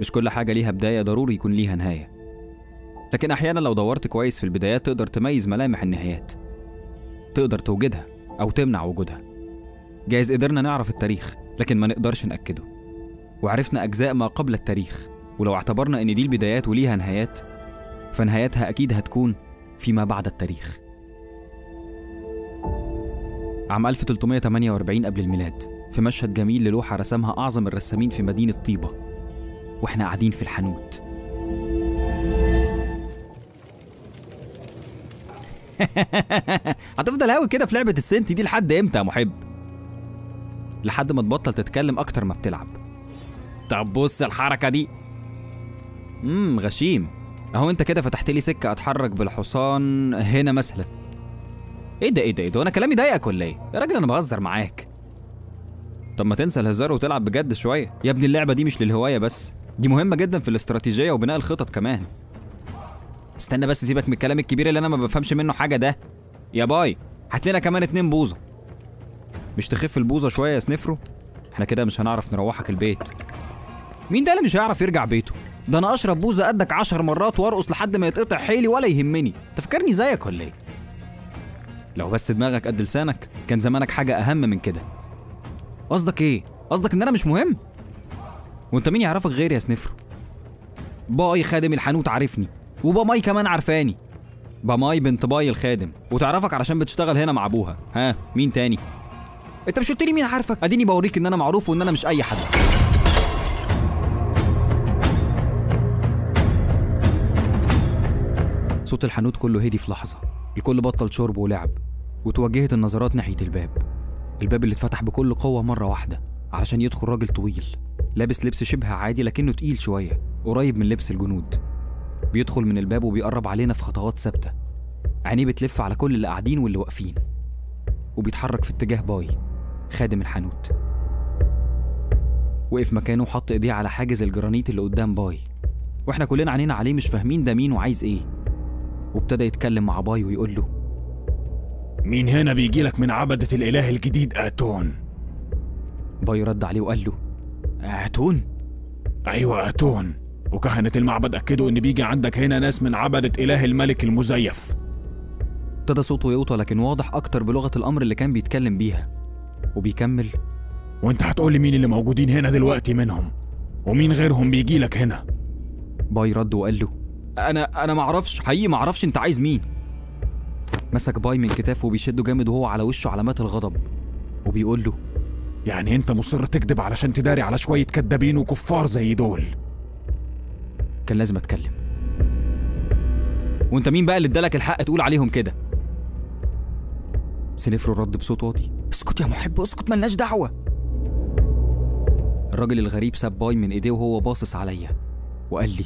مش كل حاجة ليها بداية ضروري يكون ليها نهاية. لكن أحيانا لو دورت كويس في البدايات تقدر تميز ملامح النهايات. تقدر توجدها أو تمنع وجودها. جايز قدرنا نعرف التاريخ لكن ما نقدرش نأكده. وعرفنا أجزاء ما قبل التاريخ. ولو اعتبرنا إن دي البدايات وليها نهايات فنهايتها أكيد هتكون فيما بعد التاريخ. عام 1348 قبل الميلاد في مشهد جميل للوحة رسمها أعظم الرسامين في مدينة طيبة. وإحنا قاعدين في الحانوت. هتفضل هاوي كده في لعبة السنتي دي لحد إمتى يا محب؟ لحد ما تبطل تتكلم أكتر ما بتلعب. طب بص الحركة دي. امم غشيم. أهو أنت كده فتحت لي سكة أتحرك بالحصان هنا مثلا. إيه ده إيه ده إيه ده؟ وأنا كلامي ضايقك ولا إيه؟ يا راجل أنا بهزر معاك. طب ما تنسى الهزار وتلعب بجد شوية. يا ابني اللعبة دي مش للهواية بس. دي مهمة جدا في الاستراتيجية وبناء الخطط كمان. استنى بس سيبك من الكلام الكبير اللي أنا ما بفهمش منه حاجة ده. يا باي هات لنا كمان اتنين بوظة مش تخف البوظة شوية يا سنفرو؟ إحنا كده مش هنعرف نروحك البيت. مين ده اللي مش هيعرف يرجع بيته؟ ده أنا أشرب بوزة قدك عشر مرات وأرقص لحد ما يتقطع حيلي ولا يهمني. تفكرني زيك ولا إيه؟ لو بس دماغك قد لسانك كان زمانك حاجة أهم من كده. قصدك إيه؟ قصدك إن أنا مش مهم؟ وانت مين يعرفك غيري يا سنفرو؟ باي خادم الحانوت عارفني وباماي كمان عارفاني باماي بنت باي الخادم وتعرفك علشان بتشتغل هنا مع أبوها ها مين تاني؟ انت مش قلت لي مين عارفك؟ اديني بوريك إن أنا معروف وإن أنا مش أي حد صوت الحانوت كله هدي في لحظة الكل بطل شرب ولعب وتوجهت النظرات ناحية الباب الباب اللي اتفتح بكل قوة مرة واحدة علشان يدخل راجل طويل لابس لبس شبه عادي لكنه تقيل شوية قريب من لبس الجنود. بيدخل من الباب وبيقرب علينا في خطوات ثابتة. عينيه بتلف على كل اللي قاعدين واللي واقفين. وبيتحرك في اتجاه باي خادم الحانوت. وقف مكانه وحط ايديه على حاجز الجرانيت اللي قدام باي. وإحنا كلنا عينينا عليه مش فاهمين ده مين وعايز إيه. وابتدى يتكلم مع باي ويقول له مين هنا بيجيلك من عبدة الإله الجديد آتون؟ باي رد عليه وقال له آتون؟ أيوة آتون. وكهنة المعبد أكدوا إن بيجي عندك هنا ناس من عبدة إله الملك المزيف. ابتدى صوته يوطى لكن واضح أكتر بلغة الأمر اللي كان بيتكلم بيها. وبيكمل. وأنت هتقولي مين اللي موجودين هنا دلوقتي منهم؟ ومين غيرهم بيجيلك هنا؟ باي رد وقال له أنا أنا معرفش حقيقي معرفش أنت عايز مين. مسك باي من كتافه وبيشده جامد وهو على وشه علامات الغضب. وبيقول له يعني انت مصر تكذب علشان تداري على شوية كدابين وكفار زي دول. كان لازم أتكلم. وأنت مين بقى اللي ادالك الحق تقول عليهم كده؟ سنفرو رد بصوت واطي. اسكت يا محب، اسكت ملناش دعوة. الراجل الغريب ساب باي من ايديه وهو باصص عليا. وقال لي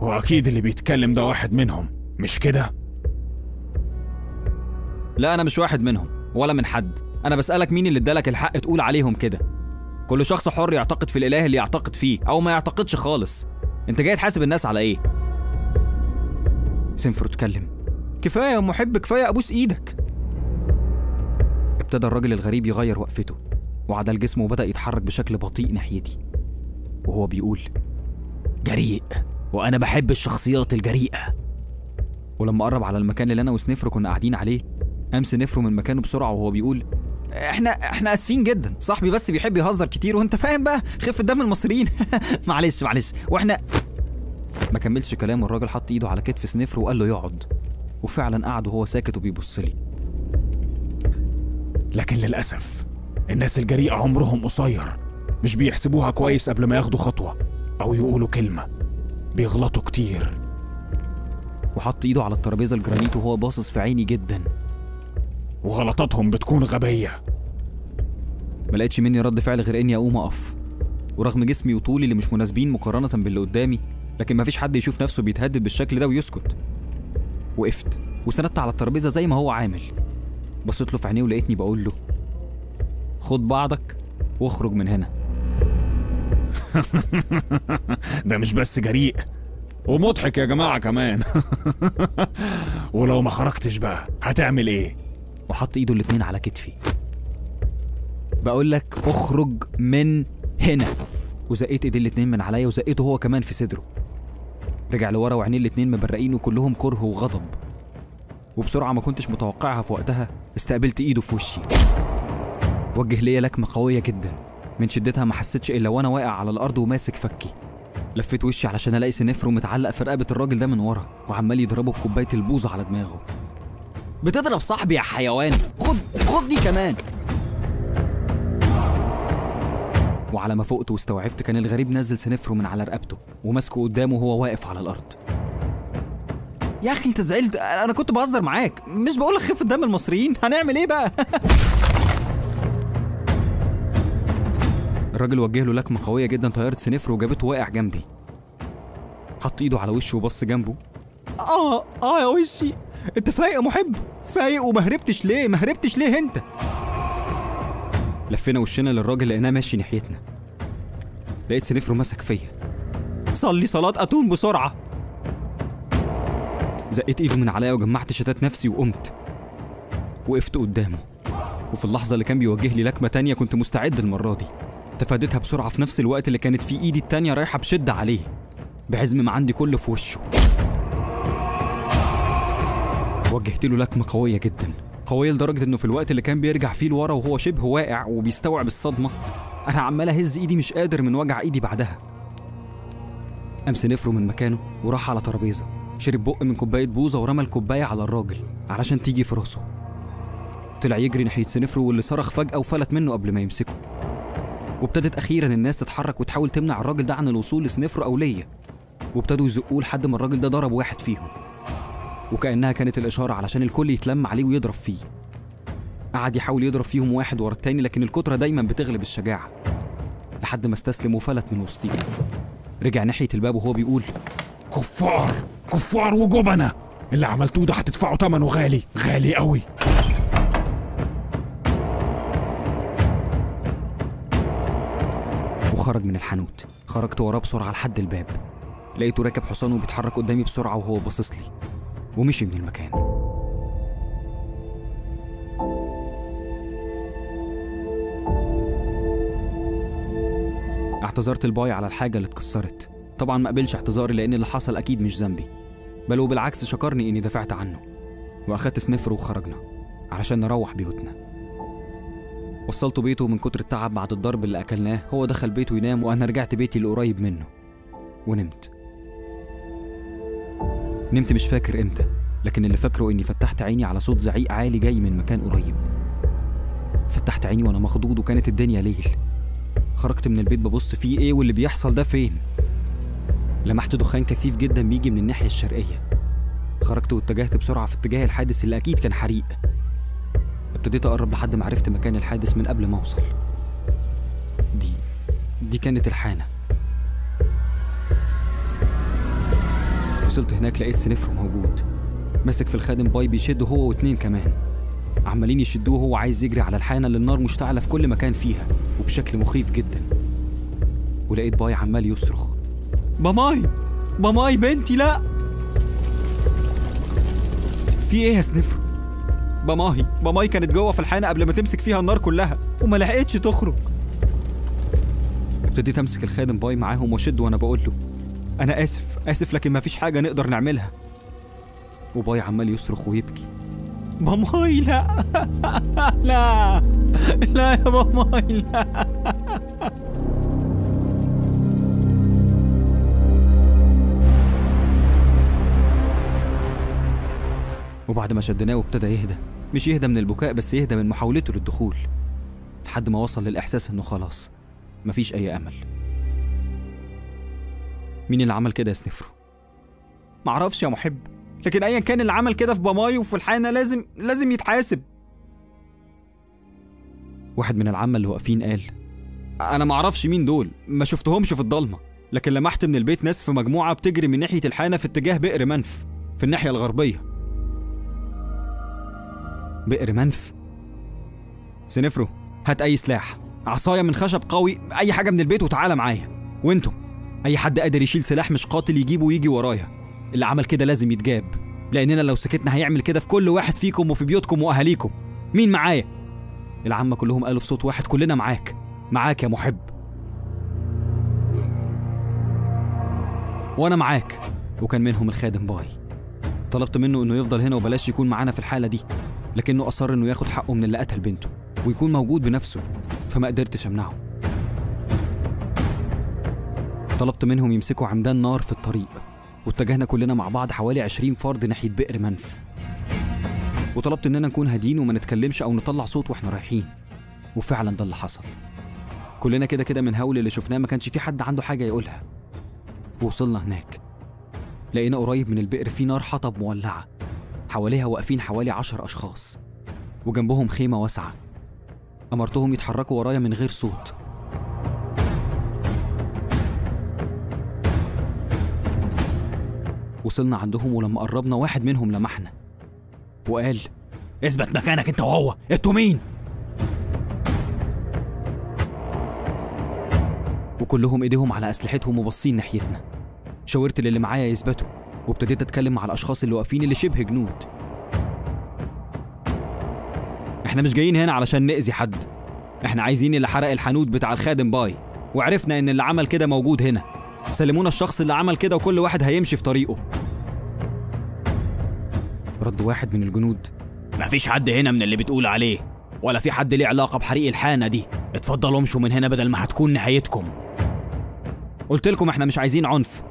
وأكيد اللي بيتكلم ده واحد منهم مش كده؟ لا أنا مش واحد منهم ولا من حد. أنا بسألك مين اللي ادالك الحق تقول عليهم كده؟ كل شخص حر يعتقد في الإله اللي يعتقد فيه أو ما يعتقدش خالص. أنت جاي تحاسب الناس على إيه؟ سنفرو اتكلم. كفاية يا محب كفاية أبوس إيدك. ابتدى الراجل الغريب يغير وقفته وعدل جسمه وبدأ يتحرك بشكل بطيء ناحيتي. وهو بيقول جريء وأنا بحب الشخصيات الجريئة. ولما قرب على المكان اللي أنا وسنفرو كنا قاعدين عليه قام سنفرو من مكانه بسرعة وهو بيقول إحنا إحنا اسفين جدا. صاحبي بس بيحب يهزر كتير وانت فاهم بقى خفه دم المصريين. معلش معلش. وإحنا.. ما كملش كلامه الراجل حط ايده على كتف سنفرو وقال له يقعد. وفعلا قعد وهو ساكت وبيبص لي. لكن للأسف الناس الجريئة عمرهم قصير مش بيحسبوها كويس قبل ما ياخدوا خطوة أو يقولوا كلمة. بيغلطوا كتير. وحط ايده على الترابيزة الجرانيت وهو باصص في عيني جدا. وغلطاتهم بتكون غبية. ما لقيتش مني رد فعل غير إني أقوم أقف. ورغم جسمي وطولي اللي مش مناسبين مقارنة باللي قدامي لكن مفيش حد يشوف نفسه بيتهدد بالشكل ده ويسكت. وقفت وسندت على الترابيزة زي ما هو عامل. بصيت له في عينيه ولقيتني بقول له خد بعضك واخرج من هنا. ده مش بس جريء ومضحك يا جماعة كمان. ولو ما خرجتش بقى هتعمل إيه؟ وحط ايده الاتنين على كتفي. بقول لك اخرج من هنا. وزقيت ايديه الاتنين من عليا وزقيته هو كمان في صدره. رجع لورا وعينيه الاتنين مبرقين وكلهم كره وغضب. وبسرعة ما كنتش متوقعها في وقتها استقبلت ايده في وشي. وجه ليا لكمة قوية جدا. من شدتها ما حسيتش إلا وأنا واقع على الأرض وماسك فكي. لفيت وشي علشان ألاقي سنفرو متعلق في رقبة الراجل ده من ورا وعمال يضربه بكوباية البوظ على دماغه. بتضرب صاحبي يا حيوان. خد خد دي كمان. وعلى ما فقت واستوعبت كان الغريب نزل سنفرو من على رقبته وماسكه قدامه وهو واقف على الأرض. يا أخي أنت زعلت؟ أنا كنت بهزر معاك. مش بقولك خفة دم المصريين. هنعمل إيه بقى؟ الراجل وجه له لكمة قوية جدا طيرت سنفرو وجابته واقع جنبي. حط إيده على وشه وبص جنبه. آه آه يا وشي. أنت فايق يا محب؟ فايق وما هربتش ليه؟ ما هربتش ليه أنت؟ لفينا وشنا للراجل لقيناه ماشي ناحيتنا. لقيت سنفرو مسك فيا. صلي صلاة أتون بسرعة. زقيت إيده من عليا وجمعت شتات نفسي وقمت. وقفت قدامه. وفي اللحظة اللي كان بيوجه لي لكمة تانية كنت مستعد المرة دي. تفاديتها بسرعة في نفس الوقت اللي كانت في إيدي التانية رايحة بشدة عليه. بعزم ما عندي كله في وشه. وجهت له لكمة قوية جدا. قوية لدرجة إنه في الوقت اللي كان بيرجع فيه لورا وهو شبه واقع وبيستوعب الصدمة أنا عمال أهز إيدي مش قادر من وجع إيدي بعدها. قام سنفرو من مكانه وراح على ترابيزة شرب بق من كوباية بوظة ورمى الكوباية على الراجل علشان تيجي في راسه. طلع يجري ناحية سنفرو واللي صرخ فجأة وفلت منه قبل ما يمسكه. وابتدت أخيرا الناس تتحرك وتحاول تمنع الراجل ده عن الوصول لسنفرو أو ليا. وابتدوا يزقوه لحد ما الراجل ده ضرب واحد فيهم. وكأنها كانت الإشارة علشان الكل يتلم عليه ويضرب فيه. قعد يحاول يضرب فيهم واحد ورا التاني لكن الكترة دايما بتغلب الشجاعة لحد ما استسلم وفلت من وسطيهم. رجع ناحية الباب وهو بيقول كفار! كفار وجبنة! اللي عملتوه ده هتدفعوا ثمنه غالي غالي قوي وخرج من الحانوت. خرجت وراه بسرعة لحد الباب. لقيته راكب حصانه وبيتحرك قدامي بسرعة وهو باصص لي. ومشي من المكان. اعتذرت لباي على الحاجة اللي اتكسرت. طبعا ما قبلش اعتذاري لأن اللي حصل أكيد مش ذنبي. بل وبالعكس شكرني إني دافعت عنه. وأخدت سنفر وخرجنا علشان نروح بيوتنا. وصلته بيته من كتر التعب بعد الضرب اللي أكلناه. هو دخل بيته ينام وأنا رجعت بيتي اللي قريب منه. ونمت. نمت مش فاكر إمتى لكن اللي فاكره إني فتحت عيني على صوت زعيق عالي جاي من مكان قريب. فتحت عيني وأنا مخضوض وكانت الدنيا ليل. خرجت من البيت ببص فيه إيه واللي بيحصل ده فين. لمحت دخان كثيف جدا بيجي من الناحية الشرقية. خرجت واتجهت بسرعة في اتجاه الحادث اللي أكيد كان حريق. ابتديت أقرب لحد ما عرفت مكان الحادث من قبل ما أوصل. دي دي كانت الحانة. وصلت هناك لقيت سنفرو موجود. ماسك في الخادم باي بيشده هو واتنين كمان. عمالين يشدوه وهو عايز يجري على الحانة اللي النار مشتعلة في كل مكان فيها وبشكل مخيف جدا. ولقيت باي عمال يصرخ. باماي باماي بنتي! لا! في إيه يا سنفرو باماي باماي كانت جوه في الحانة قبل ما تمسك فيها النار كلها وما لحقتش تخرج. ابتديت أمسك الخادم باي معاهم وأشد وأنا بقول له. أنا آسف آسف لكن مفيش حاجة نقدر نعملها. وباي عمال يصرخ ويبكي. باماي لا. لا. لا يا باماي لا. وبعد ما شدناه وابتدى يهدى. مش يهدى من البكاء بس يهدى من محاولته للدخول. لحد ما وصل للإحساس إنه خلاص مفيش أي أمل. مين اللي عمل كده يا سنفرو؟ معرفش يا محب لكن أيا كان اللي عمل كده في باماي وفي الحانة لازم لازم يتحاسب. واحد من العامة اللي واقفين قال أنا معرفش مين دول ما شفتهمش في الضلمة لكن لمحت من البيت ناس في مجموعة بتجري من ناحية الحانة في اتجاه بئر منف في الناحية الغربية. بئر منف؟ سنفرو هات أي سلاح عصاية من خشب قوي أي حاجة من البيت وتعالى معايا. وأنتم أي حد قادر يشيل سلاح مش قاتل يجيبه ويجي ورايا. اللي عمل كده لازم يتجاب لأننا لو سكتنا هيعمل كده في كل واحد فيكم وفي بيوتكم وأهاليكم. مين معايا؟ العامة كلهم قالوا في صوت واحد كلنا معاك. معاك يا محب. وأنا معاك. وكان منهم الخادم باي. طلبت منه إنه يفضل هنا وبلاش يكون معانا في الحالة دي. لكنه أصر إنه ياخد حقه من اللي قتل بنته ويكون موجود بنفسه فما قدرتش أمنعه. طلبت منهم يمسكوا عمدان نار في الطريق واتجهنا كلنا مع بعض حوالي 20 فرد ناحية بئر منف. وطلبت إننا نكون هاديين وما نتكلمش أو نطلع صوت وإحنا رايحين. وفعلا ده اللي حصل. كلنا كده كده من هول اللي شفناه ما كانش في حد عنده حاجة يقولها. وصلنا هناك. لقينا قريب من البئر في نار حطب مولعة. حواليها واقفين حوالي عشر أشخاص. وجنبهم خيمة واسعة. أمرتهم يتحركوا ورايا من غير صوت. وصلنا عندهم ولما قربنا واحد منهم لمحنا. وقال اثبت مكانك انت وهو. أنتوا مين؟ وكلهم ايديهم على اسلحتهم وباصين ناحيتنا. شاورت للي معايا يثبتوا وابتديت اتكلم مع الأشخاص اللي واقفين اللي شبه جنود. إحنا مش جايين هنا علشان نأذي حد. إحنا عايزين اللي حرق الحانوت بتاع الخادم باي. وعرفنا إن اللي عمل كده موجود هنا. سلمونا الشخص اللي عمل كده وكل واحد هيمشي في طريقه. رد واحد من الجنود. مفيش حد هنا من اللي بتقول عليه ولا في حد ليه علاقة بحريق الحانة دي. اتفضلوا امشوا من هنا بدل ما هتكون نهايتكم. قلت لكم إحنا مش عايزين عنف.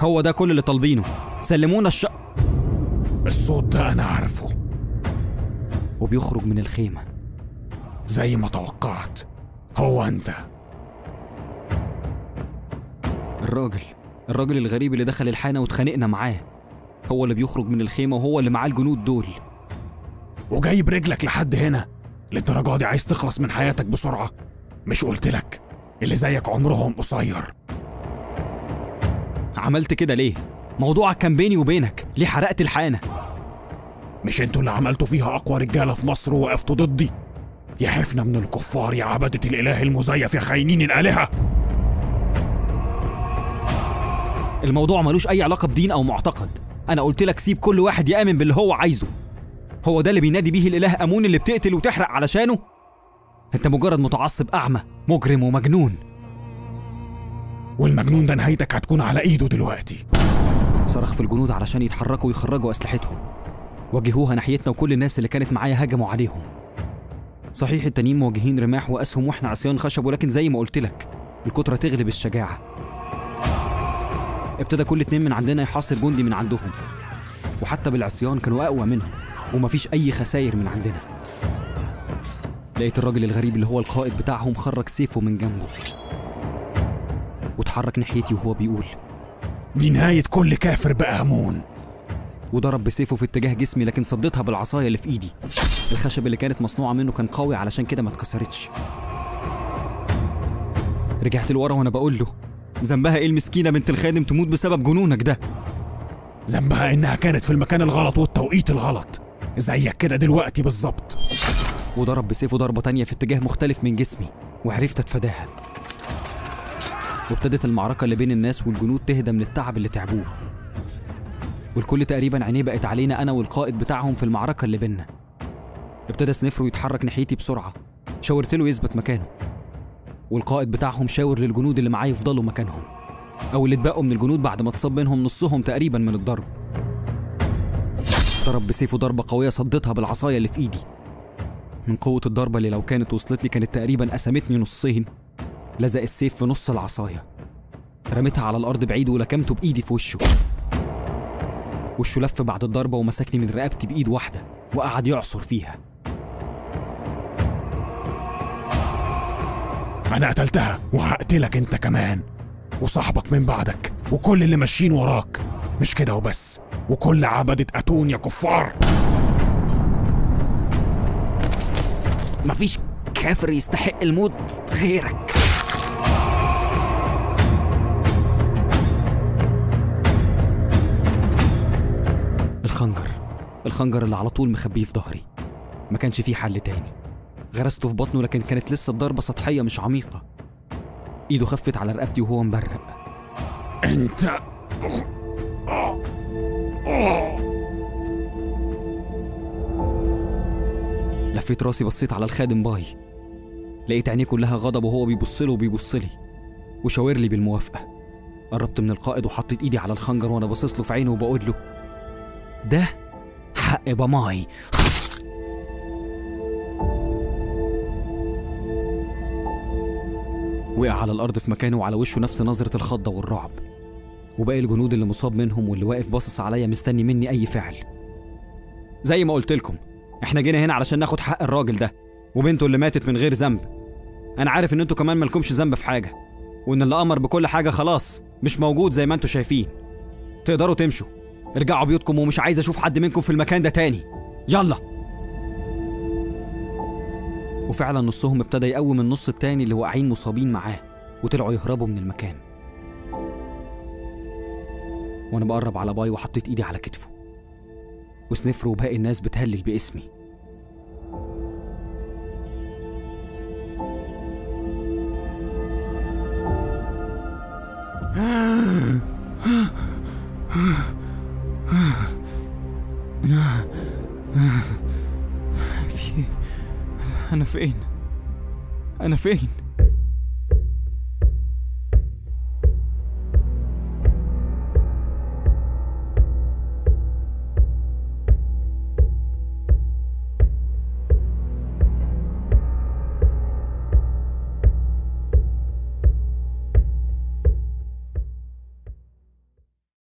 هو ده كل اللي طالبينه. سلمونا الش. الصوت ده أنا عارفه. وبيخرج من الخيمة. زي ما توقعت. هو أنت. الراجل. الراجل الغريب اللي دخل الحانة واتخانقنا معاه. هو اللي بيخرج من الخيمة وهو اللي معاه الجنود دول. وجايب رجلك لحد هنا للدرجة دي عايز تخلص من حياتك بسرعة. مش قلت لك اللي زيك عمرهم قصير. عملت كده ليه؟ موضوعك كان بيني وبينك ليه حرقت الحانة؟ مش أنتوا اللي عملتوا فيها أقوى رجالة في مصر ووقفتوا ضدي؟ يا حفنة من الكفار يا عبدة الإله المزيف يا خاينين الآلهة! الموضوع ملوش أي علاقة بدين أو معتقد. أنا قلت لك سيب كل واحد يآمن باللي هو عايزه. هو ده اللي بينادي بيه الإله أمون اللي بتقتل وتحرق علشانه؟ أنت مجرد متعصب أعمى مجرم ومجنون. والمجنون ده نهايتك هتكون على إيده دلوقتي. صرخ في الجنود علشان يتحركوا ويخرجوا أسلحتهم. وجهوها ناحيتنا وكل الناس اللي كانت معايا هجموا عليهم. صحيح التانيين موجهين رماح وأسهم وإحنا عصيان خشب ولكن زي ما قلت لك الكترة تغلب الشجاعة. ابتدى كل اتنين من عندنا يحاصر جندي من عندهم. وحتى بالعصيان كانوا أقوى منهم. ومفيش أي خساير من عندنا. لقيت الراجل الغريب اللي هو القائد بتاعهم خرج سيفه من جنبه. واتحرك ناحيتي وهو بيقول دي نهاية كل كافر بأمون وضرب بسيفه في اتجاه جسمي لكن صديتها بالعصاية اللي في إيدي. الخشب اللي كانت مصنوعة منه كان قوي علشان كده ما اتكسرتش. رجعت لورا وأنا بقول له ذنبها إيه المسكينة بنت الخادم تموت بسبب جنونك ده؟ ذنبها إنها كانت في المكان الغلط والتوقيت الغلط. زيك كده دلوقتي بالظبط. وضرب بسيفه ضربة تانية في اتجاه مختلف من جسمي وعرفت اتفاداها. وابتدت المعركة اللي بين الناس والجنود تهدى من التعب اللي تعبوه. والكل تقريبا عينيه بقت علينا أنا والقائد بتاعهم في المعركة اللي بينا ابتدى سنفرو يتحرك ناحيتي بسرعة. شاورت له يثبت مكانه. والقائد بتاعهم شاور للجنود اللي معاه يفضلوا مكانهم. أو اللي اتبقوا من الجنود بعد ما اتصاب منهم نصهم تقريبا من الضرب. ضرب بسيفه ضربة قوية صدتها بالعصاية اللي في إيدي. من قوة الضربة اللي لو كانت وصلت لي كانت تقريبا قسمتني نصين. لزق السيف في نص العصاية. رميتها على الأرض بعيد ولكمته بإيدي في وشه. وشه لف بعد الضربة ومسكني من رقبتي بإيد واحدة. وقعد يعصر فيها. أنا قتلتها وهقتلك أنت كمان. وصاحبك من بعدك وكل اللي ماشيين وراك. مش كده وبس. وكل عبدة أتون يا كفار. مفيش كافر يستحق الموت غيرك. الخنجر. الخنجر اللي على طول مخبيه في ظهري. ما كانش فيه حل تاني. غرسته في بطنه لكن كانت لسه الضربة سطحية مش عميقة. إيده خفت على رقبتي وهو مبرق. أنت. لفيت راسي بصيت على الخادم باي. لقيت عينيه كلها غضب وهو بيبص له وبيبص لي وشاور لي بالموافقة. قربت من القائد وحطيت إيدي على الخنجر وأنا باصص له في عينه وبقول له ده حق بماي. وقع على الأرض في مكانه وعلى وشه نفس نظرة الخضة والرعب. وباقي الجنود اللي مصاب منهم واللي واقف باصص عليا مستني مني أي فعل. زي ما قلت لكم إحنا جينا هنا علشان ناخد حق الراجل ده وبنته اللي ماتت من غير ذنب. أنا عارف إن أنتوا كمان مالكمش ذنب في حاجة وإن اللي أمر بكل حاجة خلاص مش موجود زي ما أنتوا شايفين. تقدروا تمشوا ارجعوا بيوتكم ومش عايز أشوف حد منكم في المكان ده تاني. يلا! وفعلا نصهم ابتدى يقوم النص التاني اللي واقعين مصابين معاه وطلعوا يهربوا من المكان. وأنا بقرب على باي وحطيت إيدي على كتفه. وسنفر وباقي الناس بتهلل باسمي. أنا فين؟ أنا فين؟